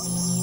Peace.